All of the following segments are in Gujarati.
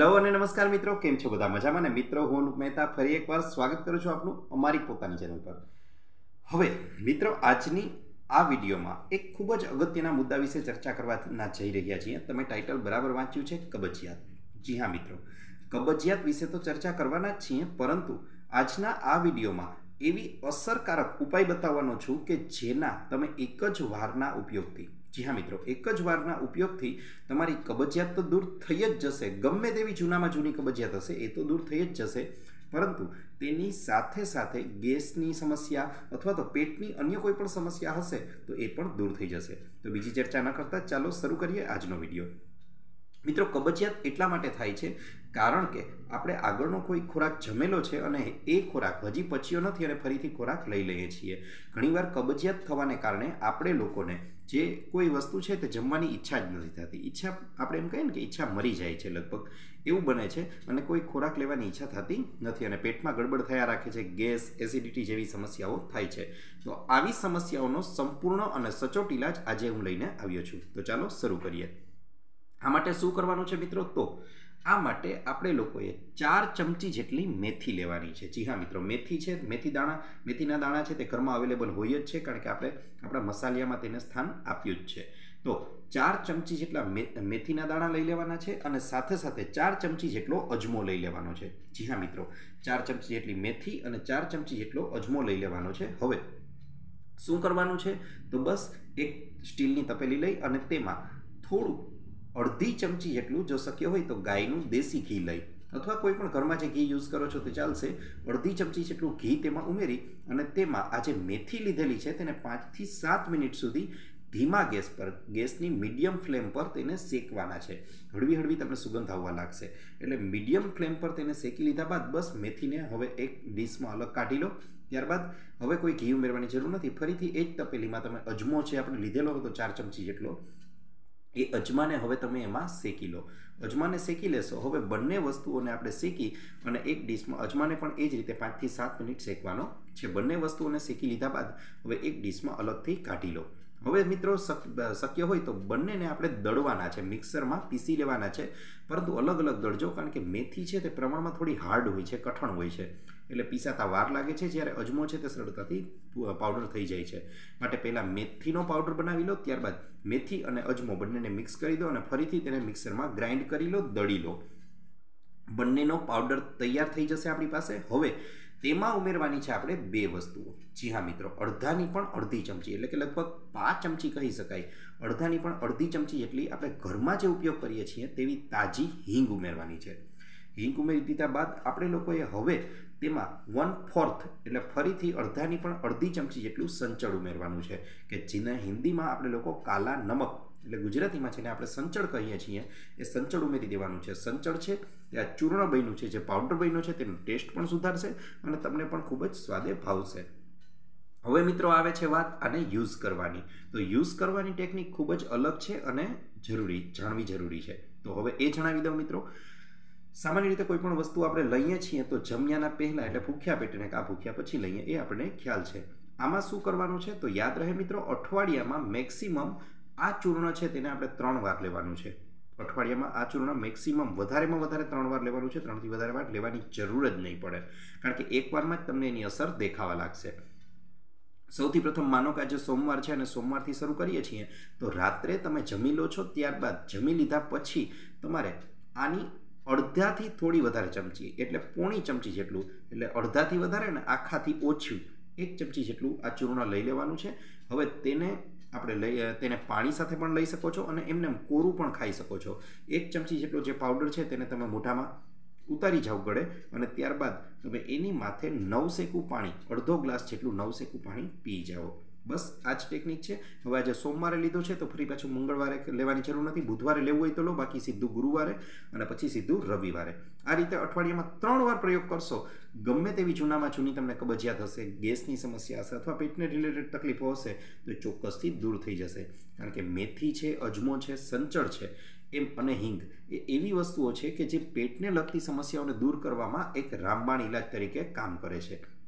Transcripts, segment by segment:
હેલો અને નમસ્કાર મિત્રો, કેમ છો બધા? મજામાં ને? મિત્રો, હું મહેતા ફરી એકવાર સ્વાગત કરું છું આપનું અમારી પોતાની ચેનલ પર. હવે, મિત્રો, આજની આ વિડીયોમાં એક ખૂબ જ અગત્યના મુદ્દા વિશે ચર્ચા કરવાના જઈ રહ્યા છીએ. તમે ટાઇટલ બરાબર વાંચ્યું છે, કબજિયાત. જી હા, મિત્રો. કબજિયાત વિશે તો ચર્ચા કરવાના જ છીએ, પરંતુ આજના આ વિડીયોમાં એવી અસરકારક ઉપાય બતાવવાનો છું કે જેના તમે એક જ વારના ઉપયોગથી જી હા મિત્રો, એક જ વારના ઉપયોગથી તમારી કબજિયાત તો દૂર થઈ જ જશે. ગમે તેવી જૂનામાં જૂની કબજિયાત હશે, એ તો દૂર થઈ જ જશે. પરંતુ તેની સાથે સાથે ગેસની સમસ્યા અથવા તો પેટની અન્ય કોઈ પણ સમસ્યા હશે, તો એ પણ દૂર થઈ જશે. તો બીજી ચર્ચા ન કરતાં, ચાલો શરૂ કરીએ આજનો વીડિયો. મિત્રો, કબજિયાત એટલા માટે થાય છે કારણ કે આપણે આગળનો કોઈ ખોરાક જમેલો છે અને એ ખોરાક હજી પચ્યો નથી અને ફરીથી ખોરાક લઈ લઈએ છીએ. ઘણીવાર કબજિયાત થવાને કારણે આપણે લોકોને જે કોઈ વસ્તુ છે તે જમવાની ઈચ્છા જ નથી થતી. ઈચ્છા, આપણે એમ કહીએ ને કે ઈચ્છા મરી જાય છે લગભગ. એવું બને છે અને કોઈ ખોરાક લેવાની ઈચ્છા થતી નથી અને પેટમાં ગડબડ થયા રાખે છે, ગેસ, એસિડિટી જેવી સમસ્યાઓ થાય છે. તો આવી સમસ્યાઓનો સંપૂર્ણ અને સચોટ ઇલાજ આજે હું લઈને આવ્યો છું. તો ચાલો શરૂ કરીએ. આ માટે શું કરવાનું છે મિત્રો? તો આ માટે આપણે લોકોએ ચાર ચમચી જેટલી મેથી લેવાની છે. જી હા મિત્રો, મેથી છે, મેથી દાણા, મેથીના દાણા છે તે ઘરમાં અવેલેબલ હોય જ છે કારણ કે આપણે આપણા મસાલિયામાં તેને સ્થાન આપ્યું જ છે. તો ચાર ચમચી જેટલા મેથીના દાણા લઈ લેવાના છે અને સાથે સાથે ચાર ચમચી જેટલો અજમો લઈ લેવાનો છે. જી હા મિત્રો, ચાર ચમચી જેટલી મેથી અને ચાર ચમચી જેટલો અજમો લઈ લેવાનો છે. હવે શું કરવાનું છે? તો બસ એક સ્ટીલની તપેલી લઈ અને તેમાં થોડું અડધી ચમચી જેટલું જો શક્ય હોય તો ગાયનું દેશી ઘી લઈ. અથવા કોઈ પણ ઘરમાં જે ઘી યુઝ કરો છો તે ચાલશે. અડધી ચમચી જેટલું ઘી તેમાં ઉમેરી અને તેમાં આ જે મેથી લીધેલી છે તેને પાંચથી સાત મિનિટ સુધી ધીમા ગેસ પર, ગેસની મીડિયમ ફ્લેમ પર તેને શેકવાના છે. હળવી હળવી તમને સુગંધ આવવા લાગશે. એટલે મીડિયમ ફ્લેમ પર તેને શેકી લીધા બાદ બસ મેથીને હવે એક ડીશમાં અલગ કાઢી લો. ત્યારબાદ હવે કોઈ ઘી ઉમેરવાની જરૂર નથી. ફરીથી એ જ તપેલીમાં તમે અજમો છે આપણે લીધેલો હતો ચાર ચમચી જેટલો એ અજમાને હવે તમે એમાં શેકી લો. અજમાને શેકી લેશો. હવે બંને વસ્તુઓને આપણે શેકી અને એક ડીશમાં અજમાને પણ એ જ રીતે પાંચથી સાત મિનિટ શેકવાનો છે. બંને વસ્તુઓને શેકી લીધા બાદ હવે એક ડીશમાં અલગથી કાઢી લો. હવે મિત્રો શક્ય હોય તો બંનેને આપણે દળવાના છે, મિક્સરમાં પીસી લેવાના છે. પરંતુ અલગ અલગ દળજો કારણ કે મેથી છે તે પ્રમાણમાં થોડી હાર્ડ હોય છે, કઠણ હોય છે. એટલે પીસાતા વાર લાગે છે, જ્યારે અજમો છે તે સરળતાથી પાવડર થઈ જાય છે. માટે પહેલાં મેથીનો પાવડર બનાવી લો, ત્યારબાદ મેથી અને અજમો બંનેને મિક્સ કરી દો અને ફરીથી તેને મિક્સરમાં ગ્રાઇન્ડ કરી લો, દળી લો. બંનેનો પાવડર તૈયાર થઈ જશે આપણી પાસે. હવે તેમાં ઉમેરવાની છે આપણે બે વસ્તુઓ. જી હા મિત્રો, અડધાની પણ અડધી ચમચી, એટલે કે લગભગ પાંચ ચમચી કહી શકાય. અડધાની પણ અડધી ચમચી જેટલી આપણે ઘરમાં જે ઉપયોગ કરીએ છીએ તેવી તાજી હિંગ ઉમેરવાની છે. હિંગ ઉમેરી દીધા બાદ આપણે લોકોએ હવે તેમાં વન ફોર્થ એટલે ફરીથી અડધાની પણ અડધી ચમચી જેટલું સંચળ ઉમેરવાનું છે, કે જેને હિન્દીમાં આપણે લોકો કાલા નમક એટલે ગુજરાતીમાં છે ને આપણે સંચળ કહીએ છીએ, એ સંચળ ઉમેરી દેવાનું છે. સંચળ છે એ આ ચૂર્ણ બન્યું છે, જે પાવડર બન્યો છે, તેનો ટેસ્ટ પણ સુધારશે અને તમને પણ ખૂબ જ સ્વાદે ભાવશે. હવે મિત્રો આવે છે વાત આને યુઝ કરવાની. તો યુઝ કરવાની ટેકનિક ખૂબ જ અલગ છે અને જરૂરી, જાણવી જરૂરી છે. તો હવે એ જણાવી દઉં મિત્રો. સામાન્ય રીતે કોઈ પણ વસ્તુ આપણે લઈએ છીએ તો જમ્યાના પહેલાં એટલે ભૂખ્યા પેટને કા ભૂખ્યા પછી લઈએ, એ આપણને ખ્યાલ છે. આમાં શું કરવાનું છે તો યાદ રહે મિત્રો, અઠવાડિયામાં મેક્સિમમ આ ચૂર્ણ છે તેને આપણે ત્રણ વાર લેવાનું છે. અઠવાડિયામાં આ ચૂર્ણ મેક્સિમમ વધારેમાં વધારે ત્રણ વાર લેવાનું છે. ત્રણથી વધારે વાર લેવાની જરૂર જ નહીં પડે. કારણ કે એક વારમાં જ તમને એની અસર દેખાવા લાગશે. સૌથી પ્રથમ માનો કે આજે સોમવાર છે અને સોમવારથી શરૂ કરીએ છીએ, તો રાત્રે તમે જમી લો છો, ત્યારબાદ જમી લીધા પછી તમારે આની અડધાથી થોડી વધારે ચમચી, એટલે પોણી ચમચી જેટલું, એટલે અડધાથી વધારે ને આખાથી ઓછું એક ચમચી જેટલું આ ચૂર્ણ લઈ લેવાનું છે. હવે તેને આપણે લઈ તેને પાણી સાથે પણ લઈ શકો છો અને એમને કોરું પણ ખાઈ શકો છો. એક ચમચી જેટલો જે પાવડર છે તેને તમે મોઢામાં ઉતારી જાવ ગળે અને ત્યારબાદ તમે એની માથે નવસેકું પાણી, અડધો ગ્લાસ જેટલું નવસેકું પાણી પી જાઓ. બસ, આ જ ટેકનિક છે. હવે આજે સોમવારે લીધો છે, તો ફરી પાછું મંગળવારે લેવાની જરૂર નથી. બુધવારે લેવું હોય તો લો, બાકી સીધું ગુરુવારે અને પછી સીધું રવિવારે. આ રીતે અઠવાડિયામાં ત્રણ વાર પ્રયોગ કરશો. ગમે તેવી જૂનામાં જૂની તમને કબજિયાત હશે, ગેસની સમસ્યા હશે અથવા પેટને રિલેટેડ તકલીફો હશે, તો ચોક્કસથી દૂર થઈ જશે. કારણ કે મેથી છે, અજમો છે, સંચળ છે, એમ અને હિંગ, એ એવી વસ્તુઓ છે કે જે પેટને લગતી સમસ્યાઓને દૂર કરવામાં એક રામબાણ ઇલાજ તરીકે કામ કરે છે.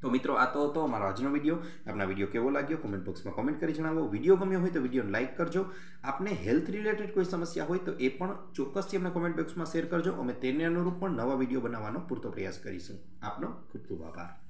તો મિત્રો, આ તો હતો અમારો આજનો વીડિયો. આપના વીડિયો કેવો લાગ્યો? કોમેન્ટ બોક્સમાં કોમેન્ટ કરી જણાવો. વીડિયો ગમ્યો હોય તો વિડીયોને લાઇક કરજો. આપને હેલ્થ રિલેટેડ કોઈ સમસ્યા હોય તો એ પણ ચોક્કસથી અમને કોમેન્ટ બોક્સમાં શેર કરજો. અમે તેને અનુરૂપ પણ નવા વીડિયો બનાવવાનો પૂરતો પ્રયાસ કરીશું. આપનો ખૂબ ખૂબ આભાર.